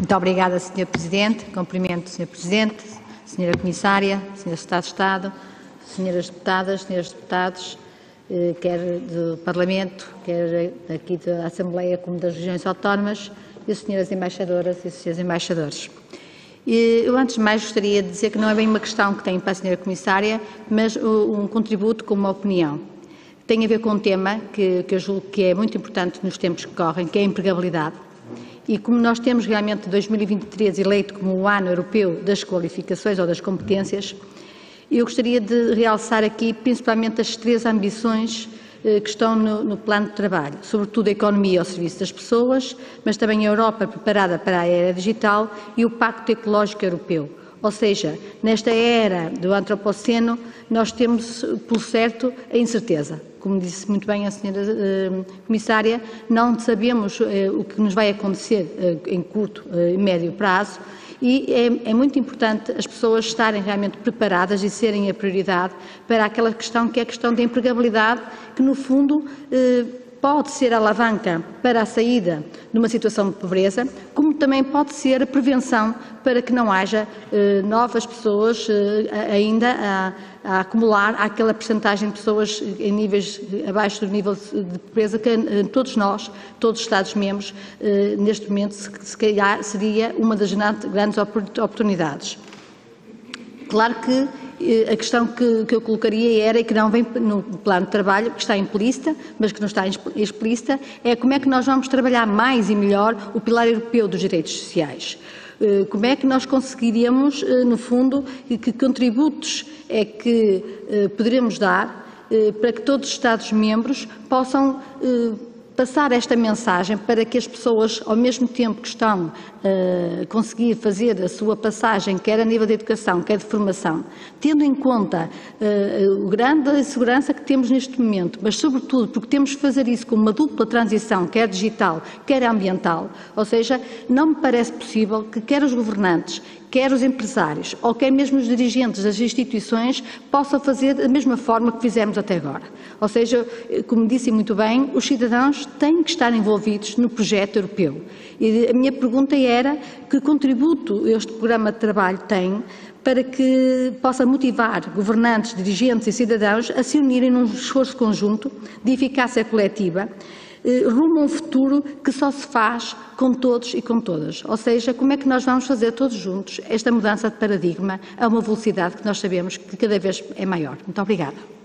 Muito obrigada, Sr. Presidente. Cumprimento, Sr. Presidente, Sra. Comissária, Sr. Secretário de Estado, Sras. Deputadas, Srs. Deputados, eh, quer do Parlamento, quer aqui da Assembleia como das regiões autónomas, e as Sras. Embaixadoras e Srs. Embaixadores. Eu, antes de mais, gostaria de dizer que não é bem uma questão que tenho para a Sra. Comissária, mas um contributo com uma opinião. Tem a ver com um tema que, que eu julgo que é muito importante nos tempos que correm, que é a empregabilidade e como nós temos realmente 2023 eleito como o ano europeu das qualificações ou das competências, eu gostaria de realçar aqui principalmente as três ambições eh, que estão no, no, plano de trabalho, sobretudo a economia ao serviço das pessoas, mas também a Europa preparada para a era digital e o Pacto Ecológico Europeu. Ou seja, nesta era do antropoceno, nós temos, por certo, a incerteza como disse muito bem a senhora uh, comissária, não sabemos uh, o que nos vai acontecer uh, em curto e médio prazo e é, é, muito importante as pessoas estarem realmente preparadas e serem a prioridade para aquela questão que é a questão da empregabilidade, que no fundo pode ser a alavanca para a saída de uma situação de pobreza, como também pode ser a prevenção para que não haja eh, novas pessoas eh, ainda a, a, acumular aquela percentagem de pessoas em níveis abaixo do nível de pobreza que eh, todos nós, todos os Estados-membros, eh, neste momento, se, se calhar seria uma das grandes oportunidades. Claro que a questão que, que, eu colocaria era, e que não vem no plano de trabalho, que está implícita, mas que não está explícita, é como é que nós vamos trabalhar mais e melhor o pilar europeu dos direitos sociais. Eh, como é que nós conseguiríamos, eh, no fundo, que contributos é que eh, poderemos dar para que todos os Estados-membros possam passar esta mensagem para que as pessoas, ao mesmo tempo que estão a uh, conseguir fazer a sua passagem, quer a nível de educação, quer de formação, tendo em conta uh, a grande segurança que temos neste momento, mas sobretudo porque temos que fazer isso com uma dupla transição, quer digital, quer ambiental, ou seja, não me parece possível que quer os governantes, quer os empresários ou quer mesmo os dirigentes das instituições possam fazer da mesma forma que fizemos até agora. Ou seja, como disse muito bem, os cidadãos têm que estar envolvidos no projeto europeu. E a minha pergunta era que contributo este programa de trabalho tem para que possa motivar governantes, dirigentes e cidadãos a se unirem num esforço conjunto de eficácia coletiva rumo a um futuro que só se faz com todos e com todas. Ou seja, como é que nós vamos fazer todos juntos esta mudança de paradigma a uma velocidade que nós sabemos que cada vez é maior. Muito obrigada.